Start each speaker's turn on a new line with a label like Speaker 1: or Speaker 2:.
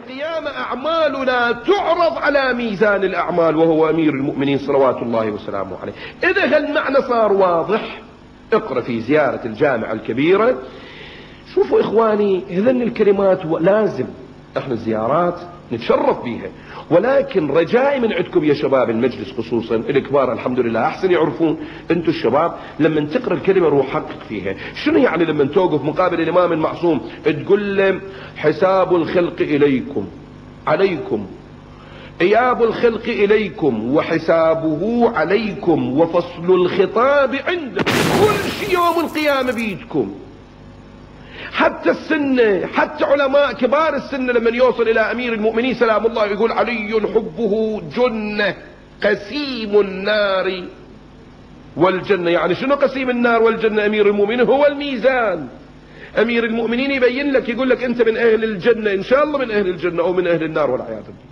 Speaker 1: القيامة أعمالنا تعرض على ميزان الأعمال وهو أمير المؤمنين صلوات الله وسلامه عليه. إذا هالمعنى صار واضح. اقرأ في زيارة الجامعة الكبيرة. شوفوا إخواني هذن الكلمات لازم إحنا الزيارات نتشرف بيها. ولكن رجائي من عندكم يا شباب المجلس خصوصا الكبار الحمد لله. أحسن يعرفون أنتم الشباب لما تقرأ الكلمة روح حقق فيها. شنو يعني لما توقف مقابل الإمام المعصوم تقول له حساب الخلق إليكم عليكم. إياب الخلق إليكم وحسابه عليكم وفصل الخطاب عندكم. كل شيء يوم القيامة بيدكم. حتى السنة حتى علماء كبار السنة لما يوصل إلى أمير المؤمنين سلام الله يقول علي حبه جنة قسيم النار. والجنة يعني شنو قسيم النار والجنة أمير المؤمنين؟ هو الميزان. أمير المؤمنين يبين لك يقول لك أنت من أهل الجنة إن شاء الله من أهل الجنة أو من أهل النار والعياذ بالله.